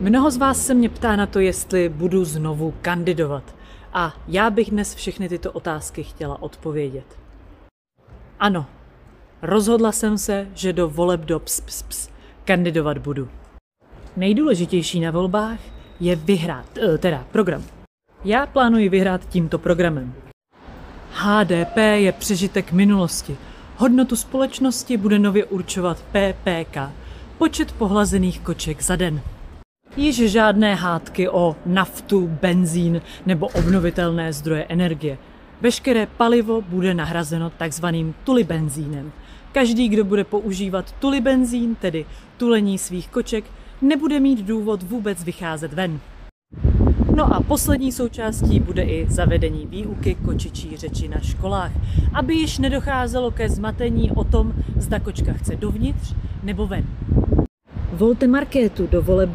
Mnoho z vás se mě ptá na to, jestli budu znovu kandidovat. A já bych dnes všechny tyto otázky chtěla odpovědět. Ano, rozhodla jsem se, že do voleb do ps, ps, ps kandidovat budu. Nejdůležitější na volbách je vyhrát, eh, teda program. Já plánuji vyhrát tímto programem. HDP je přežitek minulosti. Hodnotu společnosti bude nově určovat PPK, počet pohlazených koček za den. Již žádné hádky o naftu, benzín nebo obnovitelné zdroje energie. Veškeré palivo bude nahrazeno takzvaným tulibenzínem. Každý, kdo bude používat tulibenzín, tedy tulení svých koček, nebude mít důvod vůbec vycházet ven. No a poslední součástí bude i zavedení výuky kočičí řeči na školách, aby již nedocházelo ke zmatení o tom, zda kočka chce dovnitř nebo ven. Volte Markétu do voleb